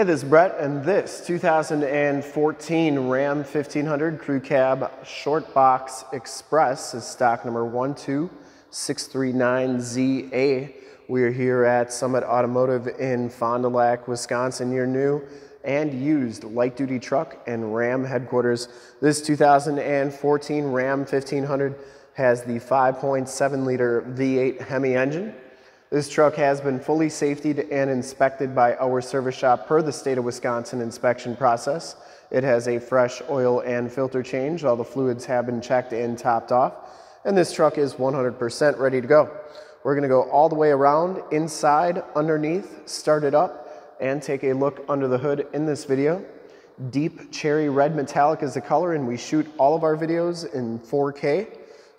Hey, this is Brett, and this 2014 Ram 1500 Crew Cab Short Box Express is stock number 12639ZA. We are here at Summit Automotive in Fond du Lac, Wisconsin, your new and used light duty truck and Ram headquarters. This 2014 Ram 1500 has the 5.7 liter V8 Hemi engine. This truck has been fully safetied and inspected by our service shop per the state of Wisconsin inspection process. It has a fresh oil and filter change. All the fluids have been checked and topped off. And this truck is 100% ready to go. We're gonna go all the way around, inside, underneath, start it up, and take a look under the hood in this video. Deep cherry red metallic is the color, and we shoot all of our videos in 4K.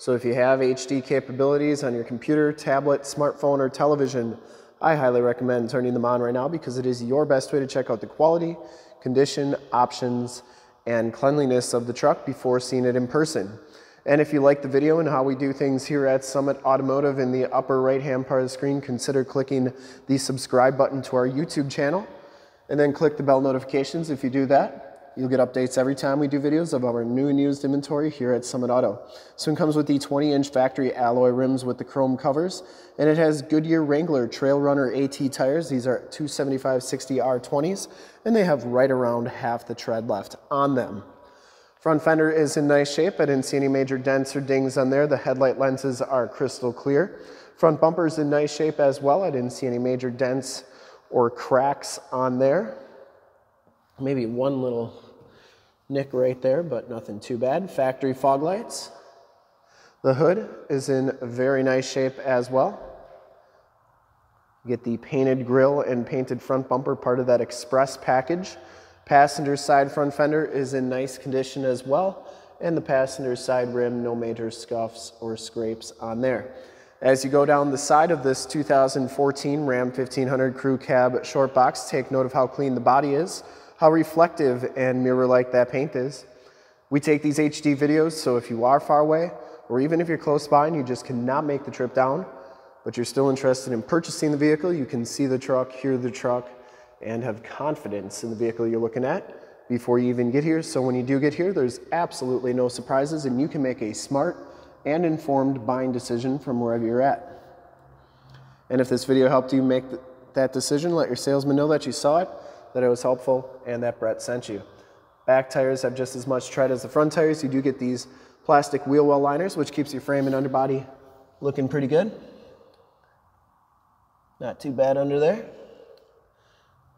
So if you have HD capabilities on your computer, tablet, smartphone, or television, I highly recommend turning them on right now because it is your best way to check out the quality, condition, options, and cleanliness of the truck before seeing it in person. And if you like the video and how we do things here at Summit Automotive in the upper right hand part of the screen, consider clicking the subscribe button to our YouTube channel and then click the bell notifications. If you do that, You'll get updates every time we do videos of our new and used inventory here at Summit Auto. Soon comes with the 20 inch factory alloy rims with the chrome covers, and it has Goodyear Wrangler Trail Runner AT tires. These are 275-60 R20s, and they have right around half the tread left on them. Front fender is in nice shape. I didn't see any major dents or dings on there. The headlight lenses are crystal clear. Front bumper is in nice shape as well. I didn't see any major dents or cracks on there. Maybe one little nick right there, but nothing too bad. Factory fog lights. The hood is in very nice shape as well. You get the painted grille and painted front bumper, part of that express package. Passenger side front fender is in nice condition as well. And the passenger side rim, no major scuffs or scrapes on there. As you go down the side of this 2014 Ram 1500 Crew Cab short box, take note of how clean the body is how reflective and mirror-like that paint is. We take these HD videos, so if you are far away, or even if you're close by and you just cannot make the trip down, but you're still interested in purchasing the vehicle, you can see the truck, hear the truck, and have confidence in the vehicle you're looking at before you even get here. So when you do get here, there's absolutely no surprises and you can make a smart and informed buying decision from wherever you're at. And if this video helped you make that decision, let your salesman know that you saw it that it was helpful, and that Brett sent you. Back tires have just as much tread as the front tires. You do get these plastic wheel well liners, which keeps your frame and underbody looking pretty good. Not too bad under there.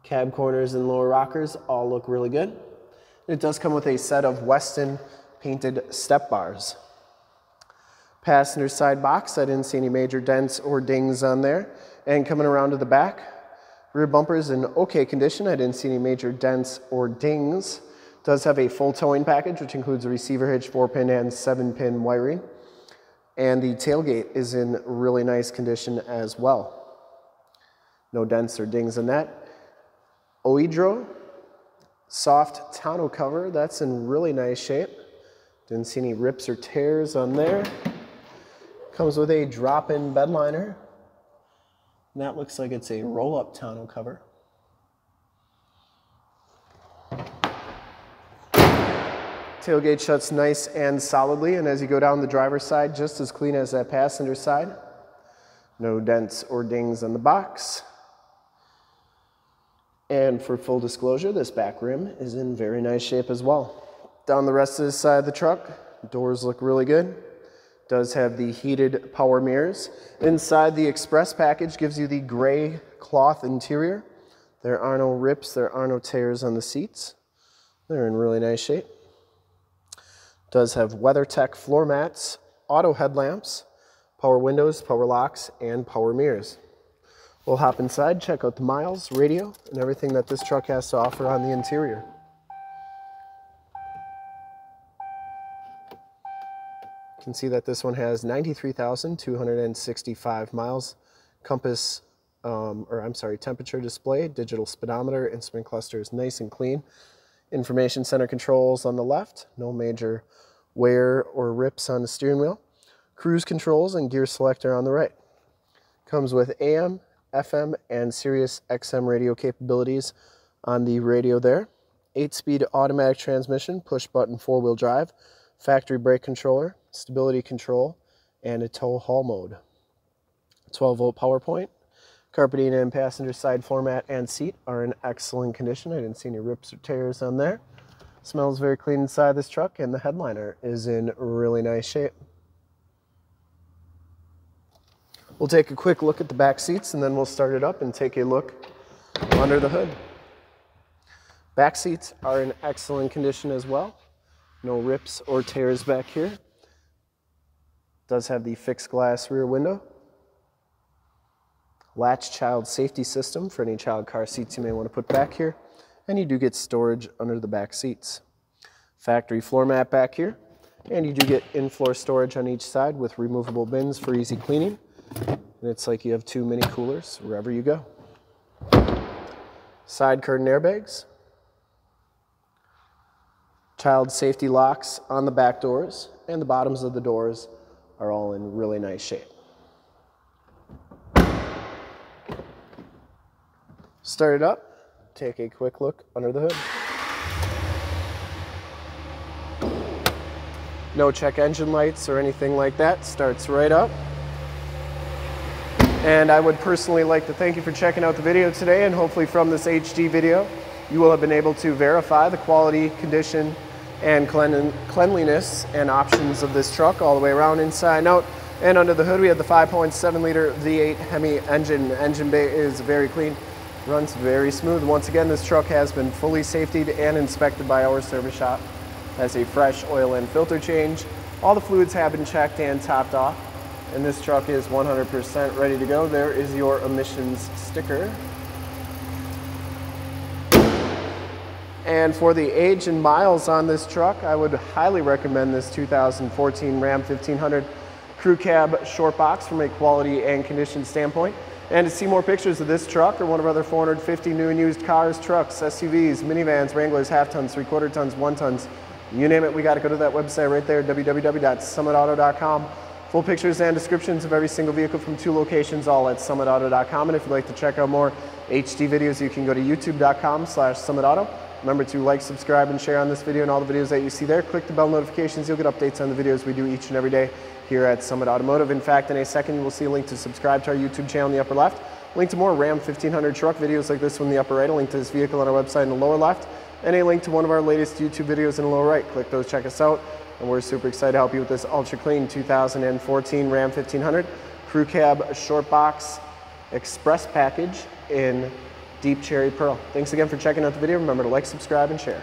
Cab corners and lower rockers all look really good. It does come with a set of Westin painted step bars. Passenger side box, I didn't see any major dents or dings on there. And coming around to the back, Rear bumper is in okay condition. I didn't see any major dents or dings. Does have a full towing package, which includes a receiver hitch, four pin and seven pin wiring. And the tailgate is in really nice condition as well. No dents or dings in that. Oedro, soft tonneau cover, that's in really nice shape. Didn't see any rips or tears on there. Comes with a drop-in bed liner. And that looks like it's a roll-up tonneau cover. Tailgate shuts nice and solidly, and as you go down the driver's side, just as clean as that passenger side. No dents or dings on the box. And for full disclosure, this back rim is in very nice shape as well. Down the rest of the side of the truck, doors look really good does have the heated power mirrors. Inside the express package gives you the gray cloth interior. There are no rips, there are no tears on the seats. They're in really nice shape. Does have WeatherTech floor mats, auto headlamps, power windows, power locks, and power mirrors. We'll hop inside, check out the miles, radio, and everything that this truck has to offer on the interior. Can see that this one has 93,265 miles. Compass, um, or I'm sorry, temperature display, digital speedometer, instrument cluster is nice and clean. Information center controls on the left, no major wear or rips on the steering wheel. Cruise controls and gear selector on the right. Comes with AM, FM, and Sirius XM radio capabilities on the radio there. 8-speed automatic transmission, push button four-wheel drive, factory brake controller, stability control, and a tow haul mode. 12 volt power point. Carpeting and passenger side floor mat and seat are in excellent condition. I didn't see any rips or tears on there. Smells very clean inside this truck and the headliner is in really nice shape. We'll take a quick look at the back seats and then we'll start it up and take a look under the hood. Back seats are in excellent condition as well. No rips or tears back here. Does have the fixed glass rear window. Latch child safety system for any child car seats you may want to put back here. And you do get storage under the back seats. Factory floor mat back here. And you do get in-floor storage on each side with removable bins for easy cleaning. And it's like you have two mini coolers wherever you go. Side curtain airbags. Child safety locks on the back doors and the bottoms of the doors are all in really nice shape. Start it up, take a quick look under the hood. No check engine lights or anything like that, starts right up. And I would personally like to thank you for checking out the video today and hopefully from this HD video, you will have been able to verify the quality, condition, and cleanliness and options of this truck all the way around inside and out. And under the hood, we have the 5.7 liter V8 Hemi engine. Engine bay is very clean, runs very smooth. Once again, this truck has been fully safetied and inspected by our service shop. Has a fresh oil and filter change. All the fluids have been checked and topped off and this truck is 100% ready to go. There is your emissions sticker. And for the age and miles on this truck, I would highly recommend this 2014 Ram 1500 Crew Cab Short Box from a quality and condition standpoint. And to see more pictures of this truck or one of our other 450 new and used cars, trucks, SUVs, minivans, Wranglers, half tons, three quarter tons, one tons, you name it, we got to go to that website right there, www.summitauto.com. Full pictures and descriptions of every single vehicle from two locations, all at summitauto.com. And if you'd like to check out more HD videos, you can go to youtube.com slash summitauto. Remember to like, subscribe, and share on this video and all the videos that you see there. Click the bell notifications. You'll get updates on the videos we do each and every day here at Summit Automotive. In fact, in a second, you will see a link to subscribe to our YouTube channel in the upper left, link to more Ram 1500 truck videos like this one in the upper right, a link to this vehicle on our website in the lower left, and a link to one of our latest YouTube videos in the lower right. Click those, check us out and we're super excited to help you with this ultra clean 2014 Ram 1500 Crew Cab Short Box Express Package in Deep Cherry Pearl. Thanks again for checking out the video. Remember to like, subscribe, and share.